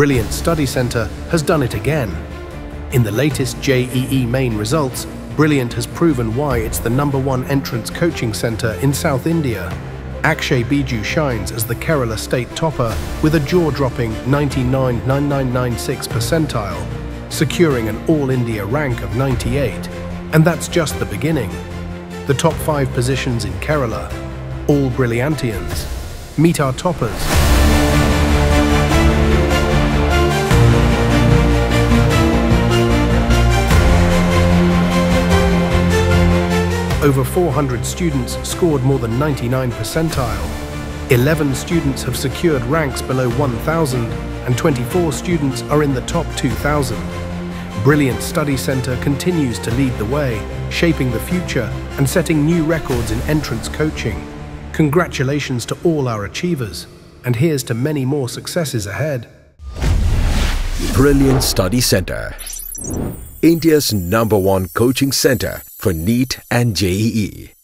Brilliant Study Centre has done it again. In the latest JEE main results, Brilliant has proven why it's the number one entrance coaching centre in South India. Akshay Biju shines as the Kerala state topper with a jaw-dropping 99.9996 percentile, securing an All-India rank of 98. And that's just the beginning. The top five positions in Kerala, all Brilliantians. Meet our toppers. Over 400 students scored more than 99 percentile. 11 students have secured ranks below 1,000 and 24 students are in the top 2,000. Brilliant Study Centre continues to lead the way, shaping the future and setting new records in entrance coaching. Congratulations to all our achievers, and here's to many more successes ahead. Brilliant Study Center. India's number one coaching center for NEET and JEE.